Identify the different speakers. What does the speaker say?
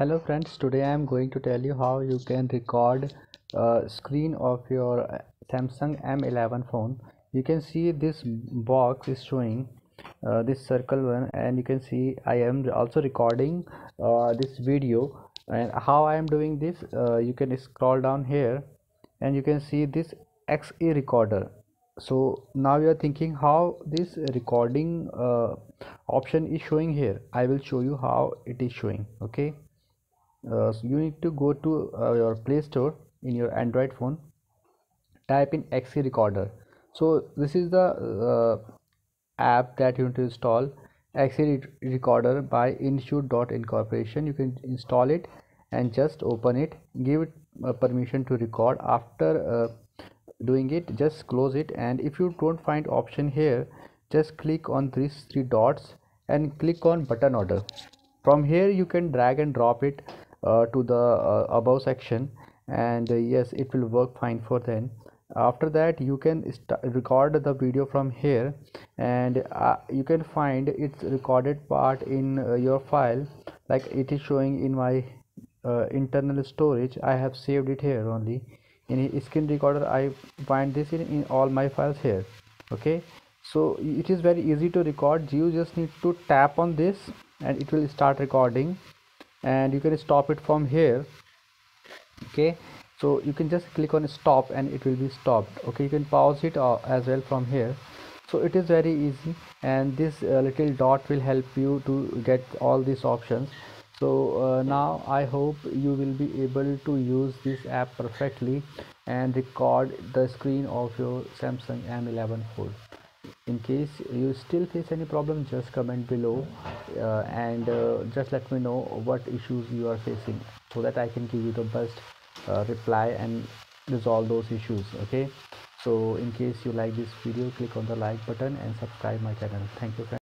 Speaker 1: hello friends. Today i am going to tell you how you can record uh, screen of your samsung m11 phone. You can see this box is showing uh, this circle one and you can see i am also recording uh, this video. And how i am doing this uh, you can scroll down here and you can see this xe recorder. So now you are thinking how this recording uh, option is showing here. I will show you how it is showing okay uh, so you need to go to uh, your play store in your android phone type in xe recorder. So this is the uh, app that you need to install xe recorder by institute incorporation you can install it and just open it give it uh, permission to record. After uh, doing it just close it. And if you don't find option here just click on these three dots and click on button order. From here you can drag and drop it to the uh, above section. And uh, yes it will work fine for then. After that you can record the video from here. And uh, you can find its recorded part in uh, your file. Like it is showing in my uh, internal storage. I have saved it here only. In screen recorder i find this in, in all my files here. Okay? So it is very easy to record. You just need to tap on this and it will start recording and you can stop it from here okay? So you can just click on stop and it will be stopped okay? You can pause it uh, as well from here. So it is very easy and this uh, little dot will help you to get all these options. So uh, now i hope you will be able to use this app perfectly and record the screen of your samsung m11 fold in case you still face any problem just comment below uh, and uh, just let me know what issues you are facing so that i can give you the best uh, reply and resolve those issues okay? So in case you like this video click on the like button and subscribe my channel. Thank you friends